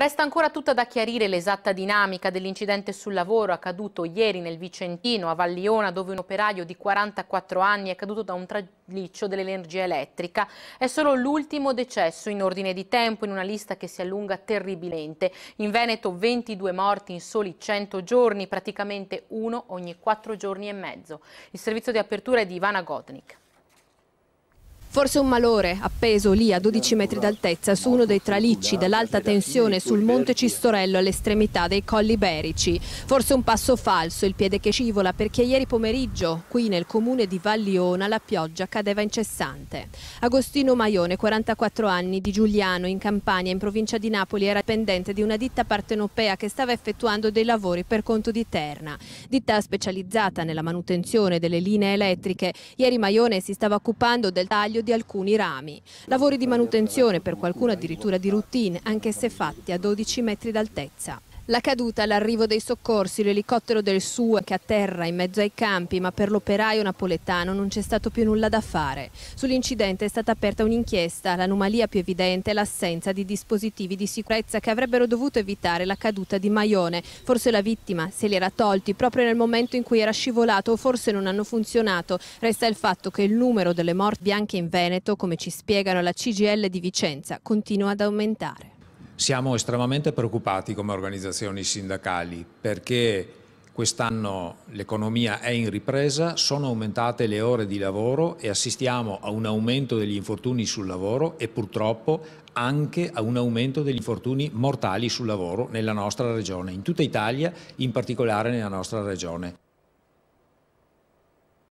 Resta ancora tutta da chiarire l'esatta dinamica dell'incidente sul lavoro accaduto ieri nel Vicentino a Valliona dove un operaio di 44 anni è caduto da un traliccio dell'energia elettrica. È solo l'ultimo decesso in ordine di tempo in una lista che si allunga terribilmente. In Veneto 22 morti in soli 100 giorni, praticamente uno ogni 4 giorni e mezzo. Il servizio di apertura è di Ivana Godnik. Forse un malore appeso lì a 12 metri d'altezza su uno dei tralicci dell'alta tensione sul monte Cistorello all'estremità dei colli berici. Forse un passo falso, il piede che scivola perché ieri pomeriggio qui nel comune di Valliona la pioggia cadeva incessante. Agostino Maione, 44 anni, di Giuliano in Campania in provincia di Napoli era dipendente di una ditta partenopea che stava effettuando dei lavori per conto di Terna. Ditta specializzata nella manutenzione delle linee elettriche. Ieri Maione si stava occupando del taglio taglio di alcuni rami. Lavori di manutenzione, per qualcuno addirittura di routine, anche se fatti a 12 metri d'altezza. La caduta, l'arrivo dei soccorsi, l'elicottero del SUE che atterra in mezzo ai campi, ma per l'operaio napoletano non c'è stato più nulla da fare. Sull'incidente è stata aperta un'inchiesta, l'anomalia più evidente è l'assenza di dispositivi di sicurezza che avrebbero dovuto evitare la caduta di Maione. Forse la vittima se li era tolti proprio nel momento in cui era scivolato o forse non hanno funzionato. Resta il fatto che il numero delle morti bianche in Veneto, come ci spiegano la CGL di Vicenza, continua ad aumentare. Siamo estremamente preoccupati come organizzazioni sindacali perché quest'anno l'economia è in ripresa, sono aumentate le ore di lavoro e assistiamo a un aumento degli infortuni sul lavoro e purtroppo anche a un aumento degli infortuni mortali sul lavoro nella nostra regione, in tutta Italia, in particolare nella nostra regione.